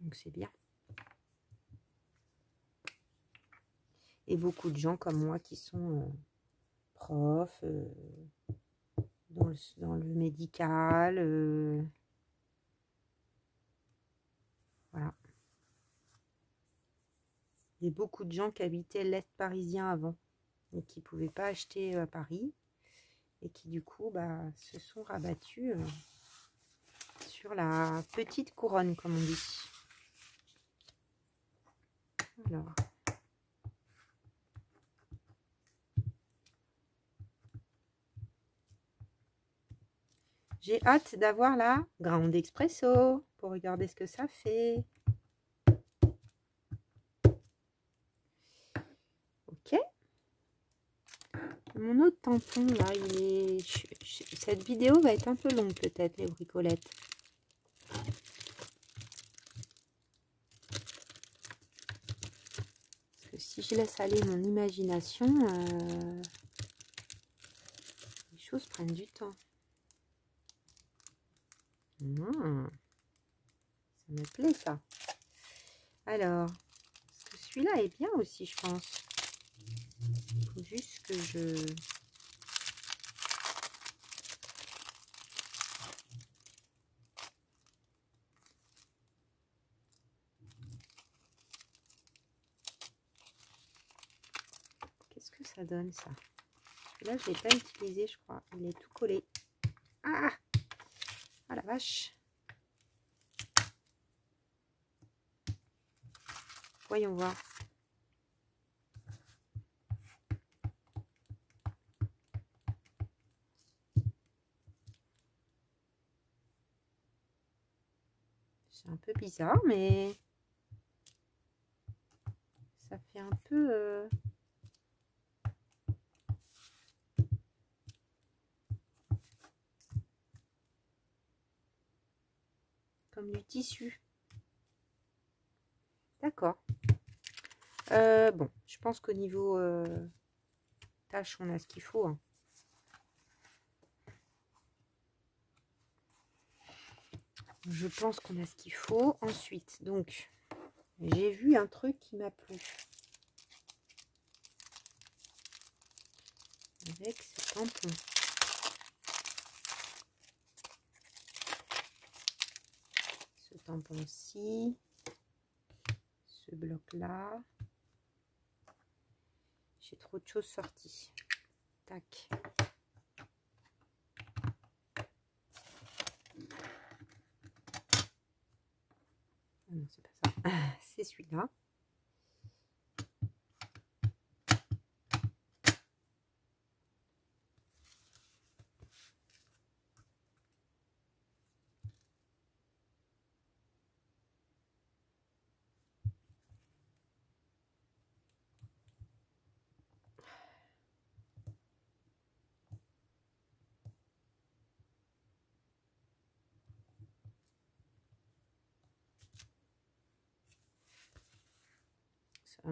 Donc c'est bien. Et beaucoup de gens comme moi qui sont euh, euh, dans, le, médical. Euh, voilà. Il y a beaucoup de gens qui habitaient l'Est parisien avant et qui ne pouvaient pas acheter à Paris et qui du coup bah, se sont rabattus sur la petite couronne comme on dit. Alors. J'ai hâte d'avoir la grande expresso pour regarder ce que ça fait. Ok. Mon autre tampon, là, il est... Cette vidéo va être un peu longue peut-être, les bricolettes. si je laisse aller mon imagination, euh, les choses prennent du temps. Mmh. Ça me plaît ça. Alors, celui-là est bien aussi, je pense. Il faut juste que je... ça donne ça? Là, je l'ai pas utilisé, je crois. Il est tout collé. Ah Ah la vache Voyons voir. C'est un peu bizarre, mais ça fait un peu... Euh, du tissu. D'accord. Euh, bon, je pense qu'au niveau euh, tâche, on a ce qu'il faut. Hein. Je pense qu'on a ce qu'il faut. Ensuite, donc, j'ai vu un truc qui m'a plu. Avec ce tampon. Tampon-ci, ce bloc-là. J'ai trop de choses sorties. Tac. Ah non, c'est pas ça. C'est celui-là.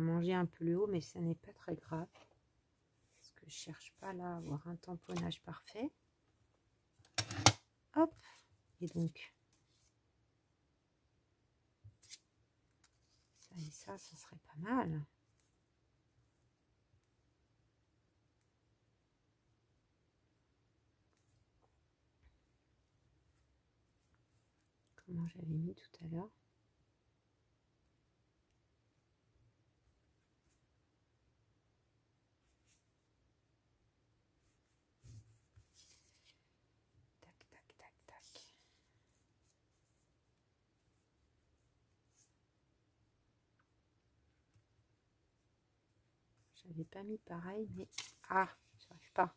Manger un peu le haut, mais ça n'est pas très grave. Parce que je cherche pas là à avoir un tamponnage parfait. Hop, et donc ça et ça, ça serait pas mal. Comment j'avais mis tout à l'heure? J'avais pas mis pareil, mais... Ah, j'arrive pas.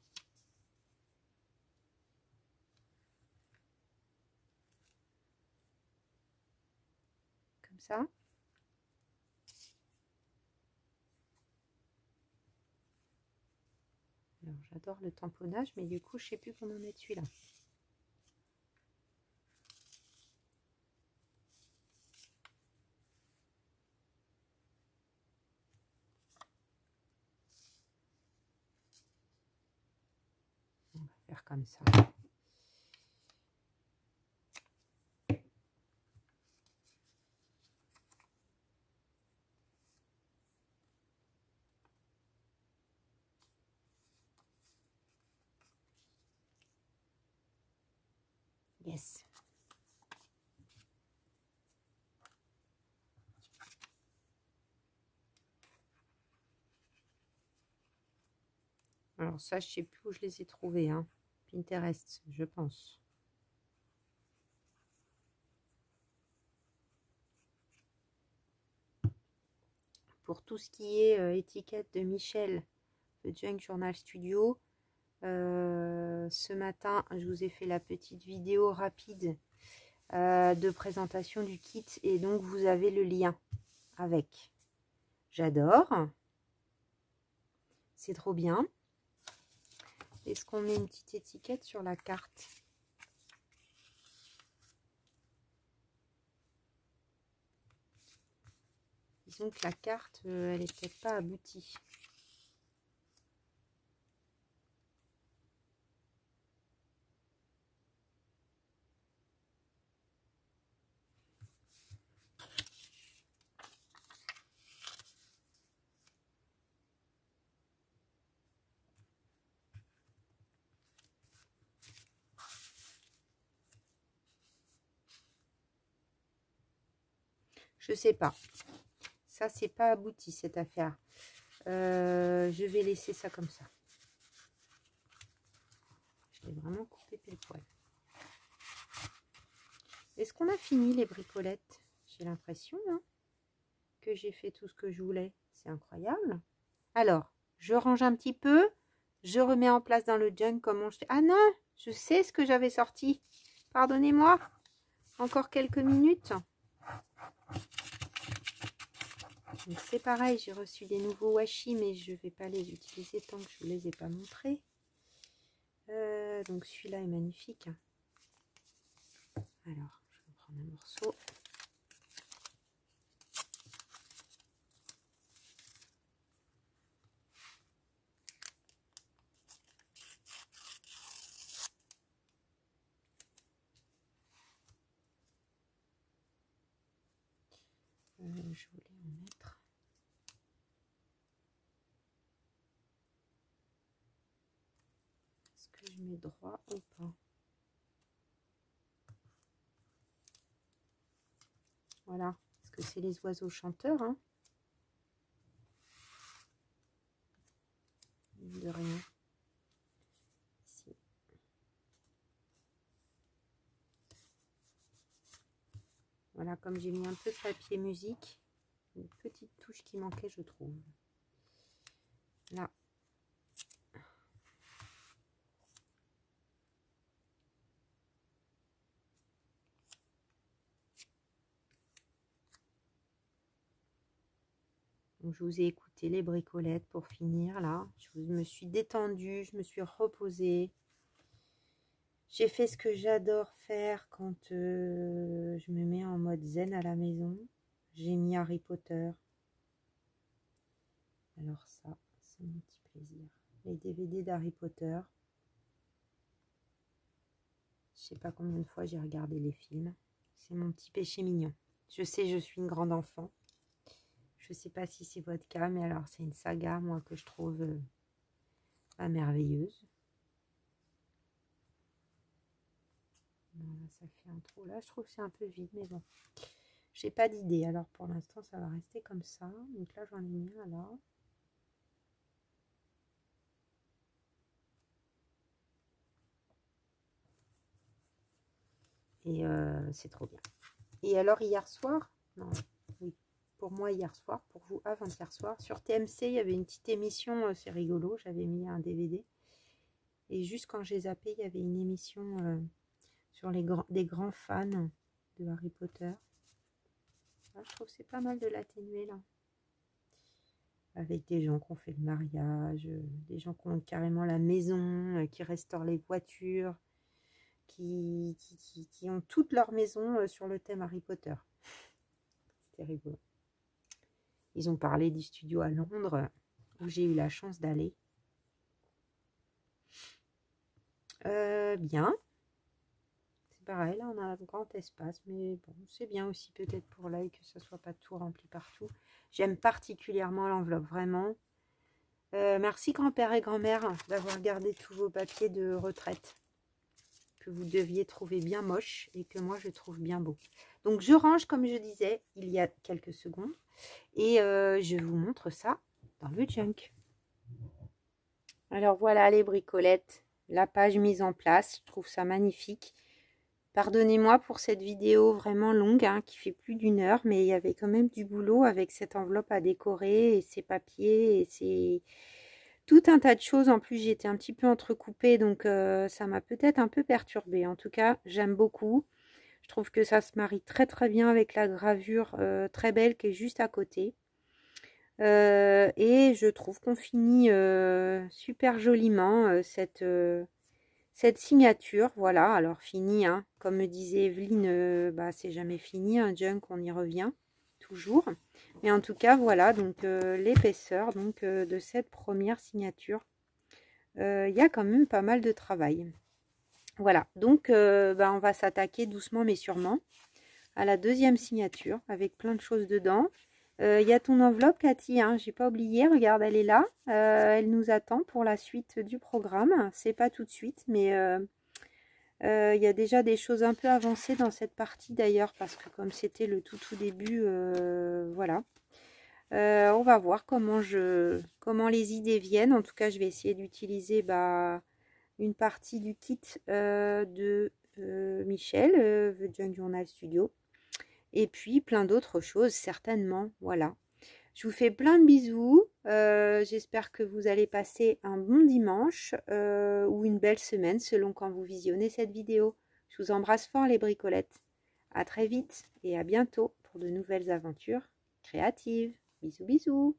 Comme ça. J'adore le tamponnage, mais du coup, je sais plus comment mettre celui-là. On va faire comme. Alors ça, je sais plus où je les ai trouvés. Hein. Je pense. Pour tout ce qui est euh, étiquette de Michel, The Junk Journal Studio, euh, ce matin, je vous ai fait la petite vidéo rapide euh, de présentation du kit et donc vous avez le lien avec. J'adore. C'est trop bien. Est-ce qu'on met une petite étiquette sur la carte? Disons que la carte, euh, elle est peut-être pas aboutie. Je sais pas. Ça, c'est pas abouti, cette affaire. Euh, je vais laisser ça comme ça. Je l'ai vraiment coupé pile poil. Est-ce qu'on a fini les bricolettes? J'ai l'impression hein, que j'ai fait tout ce que je voulais. C'est incroyable. Alors, je range un petit peu. Je remets en place dans le junk je fais. Ah non, je sais ce que j'avais sorti. Pardonnez-moi. Encore quelques minutes. C'est pareil, j'ai reçu des nouveaux washi, mais je ne vais pas les utiliser tant que je ne vous les ai pas montrés. Euh, donc celui-là est magnifique. Alors, je vais prendre un morceau. Euh, je voulais en mettre. Droit ou pas Voilà, parce que c'est les oiseaux chanteurs. Hein. De rien. Voilà, comme j'ai mis un peu de papier musique, une petite touche qui manquait, je trouve. Là. Donc, je vous ai écouté les bricolettes pour finir là. Je me suis détendue, je me suis reposée. J'ai fait ce que j'adore faire quand euh, je me mets en mode zen à la maison. J'ai mis Harry Potter. Alors ça, c'est mon petit plaisir. Les DVD d'Harry Potter. Je sais pas combien de fois j'ai regardé les films. C'est mon petit péché mignon. Je sais, je suis une grande enfant. Je sais pas si c'est votre cas, mais alors c'est une saga, moi, que je trouve euh, merveilleuse. ça fait un trou. Là, je trouve que c'est un peu vide, mais bon. J'ai pas d'idée. Alors, pour l'instant, ça va rester comme ça. Donc là, j'en ai mis un là. Et euh, c'est trop bien. Et alors, hier soir, non, pour moi, hier soir, pour vous, avant-hier soir, sur TMC, il y avait une petite émission, euh, c'est rigolo, j'avais mis un DVD. Et juste quand j'ai zappé, il y avait une émission... Euh, sur les grands, des grands fans de Harry Potter. Ah, je trouve que c'est pas mal de l'atténuer là. avec des gens qui ont fait le mariage, des gens qui ont carrément la maison, qui restaurent les voitures, qui, qui, ont toute leur maison sur le thème Harry Potter. C'était rigolo. Ils ont parlé du studio à Londres, où j'ai eu la chance d'aller. Euh, bien. C'est pareil, là on a un grand espace, mais bon, c'est bien aussi peut-être pour l'œil que ça soit pas tout rempli partout. J'aime particulièrement l'enveloppe, vraiment. Euh, merci grand-père et grand-mère d'avoir gardé tous vos papiers de retraite que vous deviez trouver bien moche et que moi je trouve bien beau. Donc je range comme je disais il y a quelques secondes et euh, je vous montre ça dans le junk. Alors voilà les bricolettes, la page mise en place, je trouve ça magnifique. Pardonnez-moi pour cette vidéo vraiment longue, hein, qui fait plus d'une heure, mais il y avait quand même du boulot avec cette enveloppe à décorer et ces papiers et. Tout un tas de choses. En plus, j'étais un petit peu entrecoupée, donc euh, ça m'a peut-être un peu perturbée. En tout cas, j'aime beaucoup. Je trouve que ça se marie très très bien avec la gravure euh, très belle qui est juste à côté. Euh, et je trouve qu'on finit super joliment cette signature, voilà, alors fini, hein, comme me disait Evelyne, euh, bah, c'est jamais fini, un junk, on y revient, toujours. Mais en tout cas, voilà, donc euh, l'épaisseur donc euh, de cette première signature. Il y a quand même pas mal de travail. Voilà, donc bah, on va s'attaquer doucement mais sûrement à la deuxième signature avec plein de choses dedans. Il y a ton enveloppe, Cathy, hein, j'ai pas oublié, regarde, elle est là. elle nous attend pour la suite du programme. C'est pas tout de suite, mais il y a déjà des choses un peu avancées dans cette partie d'ailleurs, parce que comme c'était le tout tout début, voilà. on va voir comment, je, comment les idées viennent. En tout cas, je vais essayer d'utiliser bah, une partie du kit de Michel, The Junk Journal Studio et puis plein d'autres choses certainement. Voilà. Je vous fais plein de bisous. Euh, j'espère que vous allez passer un bon dimanche euh, ou une belle semaine selon quand vous visionnez cette vidéo. Je vous embrasse fort les bricolettes. À très vite et à bientôt pour de nouvelles aventures créatives. Bisous bisous